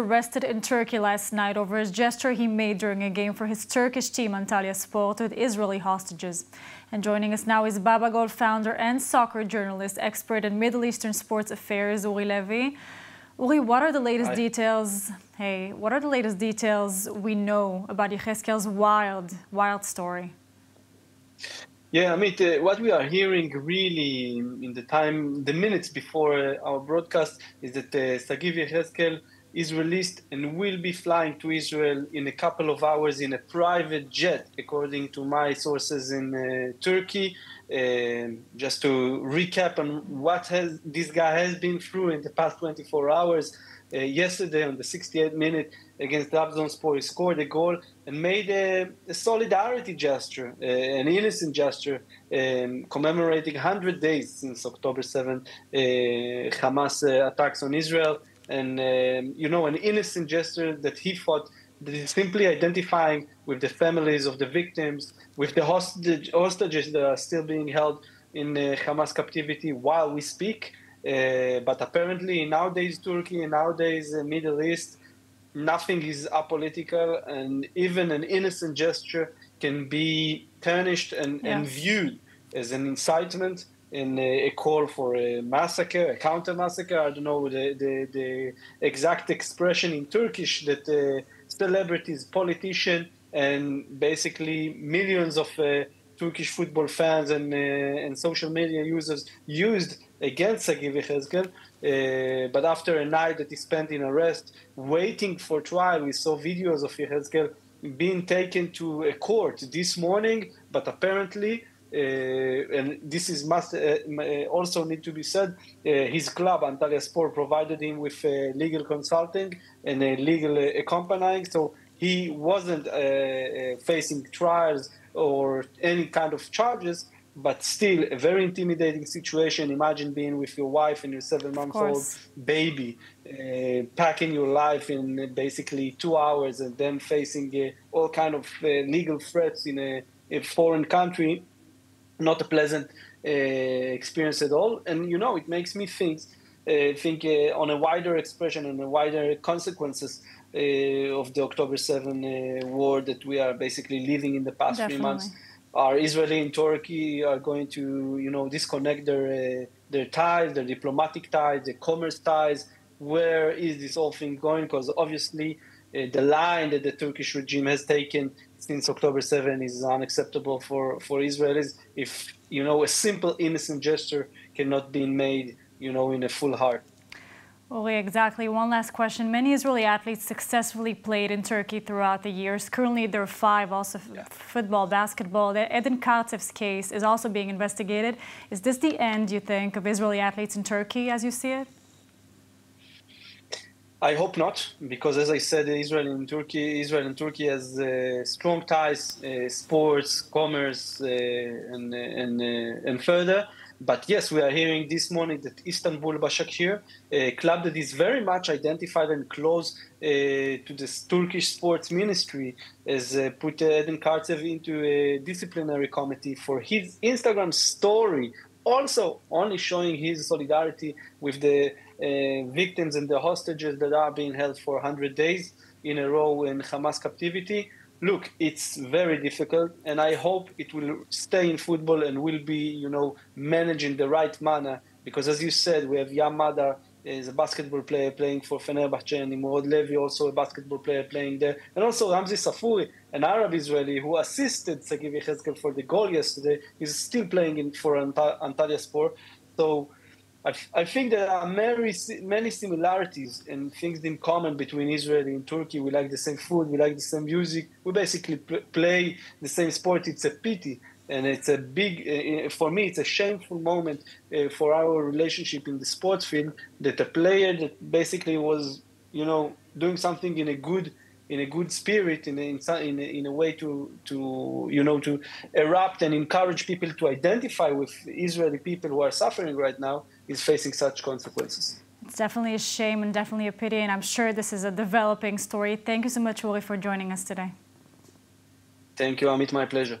arrested in Turkey last night over his gesture he made during a game for his Turkish team Antalyaspor with Israeli hostages. And joining us now is Babagol founder and soccer journalist, expert in Middle Eastern sports affairs, Uri Levy. Uri, what are the latest Hi. details? Hey, what are the latest details we know about Yehezkel's wild, wild story? Yeah, I mean, uh, what we are hearing really in the time, the minutes before uh, our broadcast, is that uh, Sagiv Yehezkel is released and will be flying to Israel in a couple of hours in a private jet, according to my sources in uh, Turkey. Uh, just to recap on what has, this guy has been through in the past 24 hours. Uh, yesterday, on the 68th minute against Trabzonspor, he scored a goal and made a, a solidarity gesture, uh, an innocent gesture, um, commemorating 100 days since October 7 uh, Hamas uh, attacks on Israel and um, you know an innocent gesture that he thought that is simply identifying with the families of the victims, with the hostage, hostages that are still being held in uh, Hamas captivity while we speak. Uh, but apparently, nowadays Turkey and nowadays uh, Middle East, nothing is apolitical, and even an innocent gesture can be tarnished and, yeah. and viewed as an incitement in a, a, call for a massacre, a counter massacre. I don't know the, the, the exact expression in Turkish that uh, celebrities, politicians, and basically millions of uh, Turkish football fans and uh, and social media users used against Sagiv Yehezkel. Uh, but after a night that he spent in arrest, waiting for trial, we saw videos of Yehezkel being taken to a court this morning, but apparently and this is must uh, uh, also need to be said. his club Antalyaspor provided him with legal consulting and a legal accompanying, so he wasn't facing trials or any kind of charges but still a very intimidating situation. Imagine being with your wife and your seven-month-old baby, uh, packing your life in basically two hours, and then facing uh, all kind of uh, legal threats in a, a, foreign country not a pleasant uh, experience at all. And you know, it makes me think uh, think uh, on a wider expression and a wider consequences uh, of the October 7 uh, war that we are basically living in the past Definitely. three months. Are Israeli and Turkey are going to, you know, disconnect their uh, their ties, their diplomatic ties, their commerce ties? Where is this whole thing going? Because obviously, Uh, the line that the Turkish regime has taken since October 7 is unacceptable for, for Israelis if, you know, a simple innocent gesture cannot be made, you know, in a full heart. Uri, exactly. One last question. Many Israeli athletes successfully played in Turkey throughout the years. Currently, there are five, also yeah. football, basketball. The Eden Kartsev's case is also being investigated. Is this the end, you think, of Israeli athletes in Turkey as you see it? I hope not, because as I said, Israel and Turkey, Israel and Turkey has uh, strong ties, uh, sports, commerce, uh, and and uh, and further. But yes, we are hearing this morning that Istanbul Başakşehir, a club that is very much identified and close uh, to the Turkish sports ministry, has uh, put Eden Kartsev into a disciplinary committee for his Instagram story also only showing his solidarity with the uh, Uh, victims and the hostages that are being held for 100 days in a row in Hamas captivity. Look, it's very difficult, and I hope it will stay in football and will be, you know, managed in the right manner. Because as you said, we have Yam Madar is a basketball player playing for Fenerbahce, and Nimrod Levy, also a basketball player playing there, and also Ramzi Safuri, an Arab Israeli who assisted Sagiv Yehezkel for the goal yesterday, is still playing in, for Ant- Antalyaspor. So I, I think there are many, many similarities and things in common between Israel and Turkey. We like the same food, we like the same music, we basically pl- play the same sport. It's a pity and it's a big uh, uh, for me it's a shameful moment uh, for our relationship in the sports field that a player that basically was you know doing something in a good in a good spirit in a, in a, in a way to to you know to erupt and encourage people to identify with Israeli people who are suffering right now is facing such consequences. It's definitely a shame and definitely a pity, and I'm sure this is a developing story. Thank you so much, Uri, for joining us today. Thank you, Amit. My pleasure.